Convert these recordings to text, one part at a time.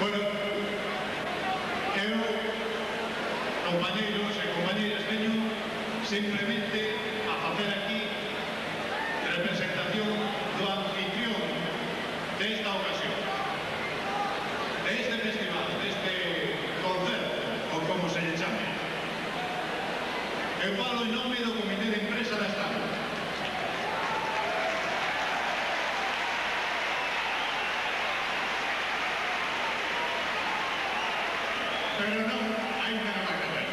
Bueno, eu, compañeiros e compañeiras, teño simplemente a facer aquí representación do anfitrión desta ocasión, deste festival, deste concerto, ou como se lle chame. Eu falo en nome do pero non ainda non acabei.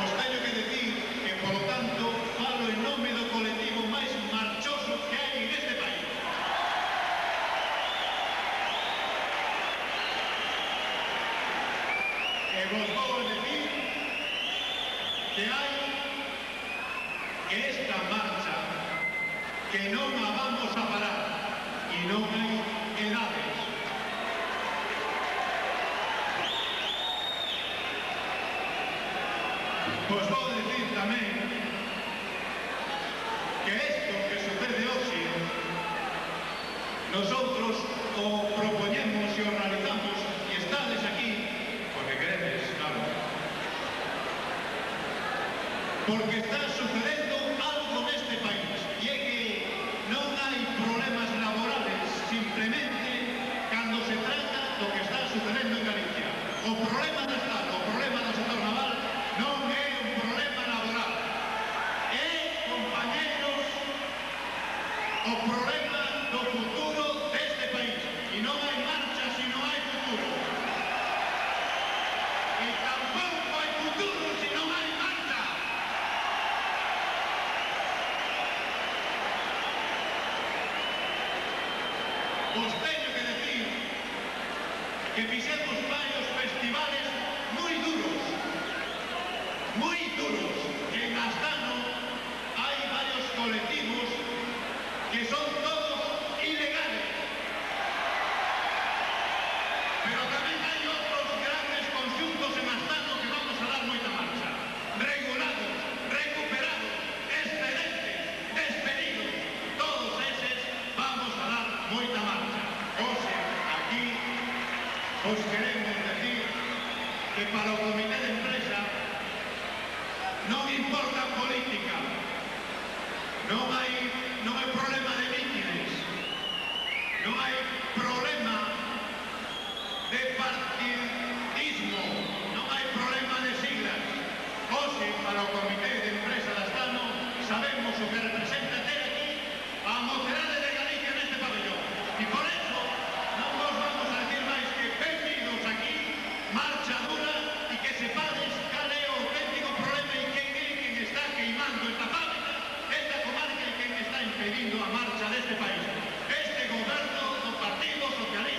Os teño que decir que, polo tanto, falo en nome do colectivo máis marchoso que hai neste país. E vos vou decir que hai que esta marcha que non a vamos a parar e non hai Pois vou decir tamén que isto que sucede hoxe nosotros o propoñemos e o realizamos e estades aquí porque queredes, claro. Porque está sucedendo Busteño que decir que pisé tus varios festivales muy duros. Os queremos decir que para o comité de empresa non importa política. Non hai, el a marcha de este país. Este gobierno del Partido Socialista